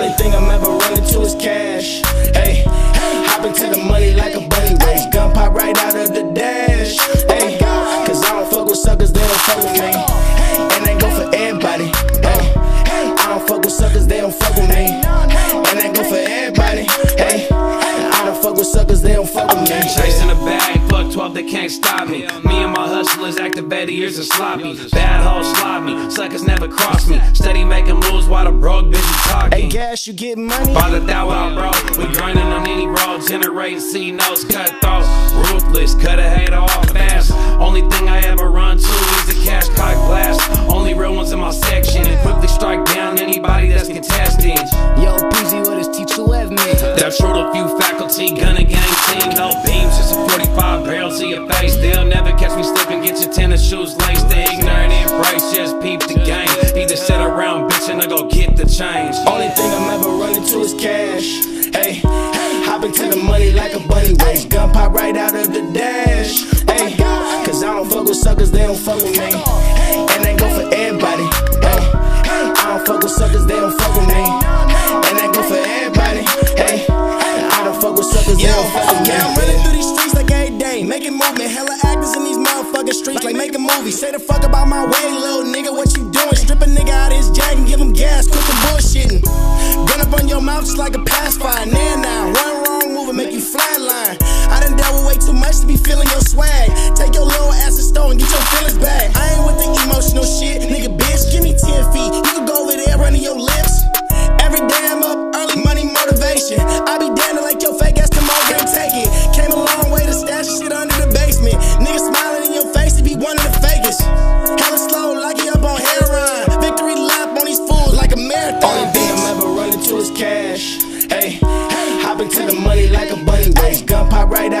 Only thing I'm ever running to is cash. Hey, hop into the money like a bunny race. Gun pop right out of the dash. Hey, cause I don't fuck with suckers, they don't fuck with me. And they go for everybody. Hey, I don't fuck with suckers, they don't fuck with me. And they go for everybody. Hey, I don't fuck with suckers, they don't fuck with me. Chasing a bag, fuck 12, they can't stop me. Me and my hustlers activated ears are sloppy. Bad hoes slob me, suckers never cross me. Steady making moves while the broke bitches. Gas, you get money? Bothered that out, bro. We grinding on any road, generating C notes, cut throat. Ruthless, cut a hater off fast. Only thing I ever run to is the cash cock blast. Only real ones in my section. And quickly strike down anybody that's contesting. Yo, Peasy, what is T2F mean? That's true to few faculty, gunna gang team, no beams, just a 45 barrel to your face. They'll never catch me slipping, get your tennis shoes laced. They hop into the money like a bunny race. Gun pop right out of the dash. Hey, cause I don't fuck with suckers, they don't fuck with me. And they go for everybody. Hey, I don't fuck with suckers, they don't fuck with me. And they go for everybody. Hey, I don't fuck with suckers, they don't fuck with me. Yeah, I'm running through these streets like every day, making movement. Hella actors in these motherfucking streets, like making movies. Say the fuck about my way, little nigga. What you doing? Strip a nigga out his is cash. Hey, hop into the money like a bunny. Gun pop right out